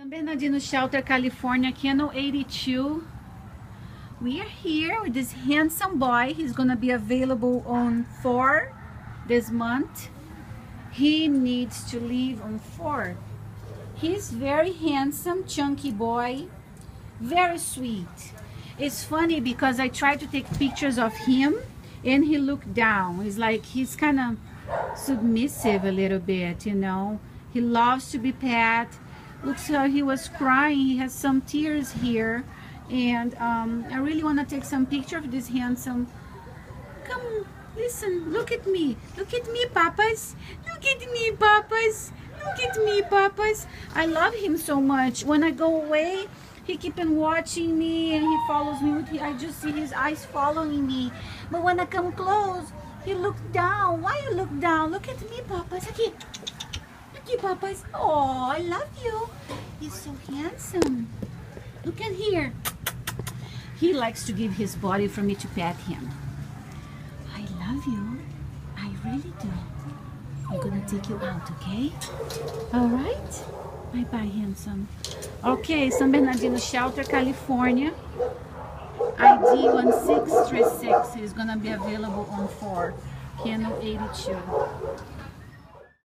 San Bernardino Shelter, California, Kennel 82. We are here with this handsome boy. He's gonna be available on 4 this month. He needs to leave on 4. He's very handsome, chunky boy. Very sweet. It's funny because I tried to take pictures of him and he looked down. It's like he's kind of submissive a little bit, you know. He loves to be pet looks like he was crying. He has some tears here. And um, I really want to take some picture of this handsome. Come listen look at me. Look at me papas. Look at me papas. Look at me papas. I love him so much. When I go away he keep on watching me and he follows me with I just see his eyes following me. But when I come close he looks down. Why you look down? Look at me papas. Okay you, Papas. Oh, I love you. He's so handsome. Look at here. He likes to give his body for me to pet him. I love you. I really do. I'm gonna take you out, okay? All right? Bye-bye, handsome. Okay, San Bernardino Shelter, California. ID 1636 is gonna be available on 4, Kennel 82.